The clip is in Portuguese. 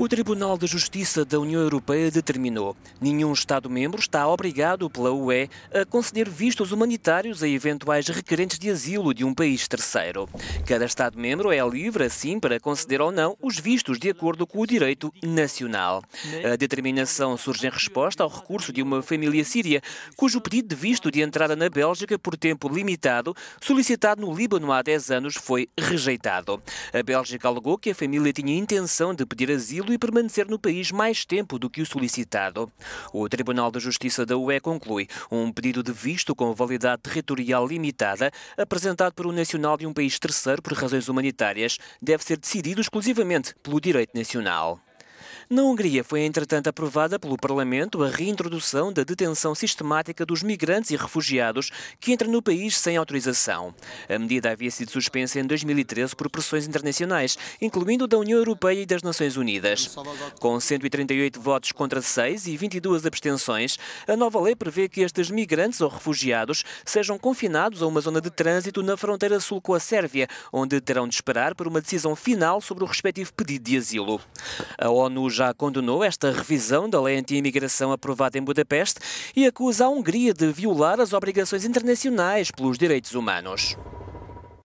O Tribunal de Justiça da União Europeia determinou nenhum Estado-membro está obrigado pela UE a conceder vistos humanitários a eventuais requerentes de asilo de um país terceiro. Cada Estado-membro é livre, assim, para conceder ou não os vistos de acordo com o direito nacional. A determinação surge em resposta ao recurso de uma família síria, cujo pedido de visto de entrada na Bélgica por tempo limitado, solicitado no Líbano há 10 anos, foi rejeitado. A Bélgica alegou que a família tinha intenção de pedir asilo e permanecer no país mais tempo do que o solicitado. O Tribunal de Justiça da UE conclui um pedido de visto com validade territorial limitada, apresentado por um nacional de um país terceiro por razões humanitárias, deve ser decidido exclusivamente pelo direito nacional. Na Hungria foi, entretanto, aprovada pelo Parlamento a reintrodução da detenção sistemática dos migrantes e refugiados que entram no país sem autorização. A medida havia sido suspensa em 2013 por pressões internacionais, incluindo da União Europeia e das Nações Unidas. Com 138 votos contra 6 e 22 abstenções, a nova lei prevê que estes migrantes ou refugiados sejam confinados a uma zona de trânsito na fronteira sul com a Sérvia, onde terão de esperar por uma decisão final sobre o respectivo pedido de asilo. A ONU já já condenou esta revisão da lei anti-imigração aprovada em Budapeste e acusa a Hungria de violar as obrigações internacionais pelos direitos humanos.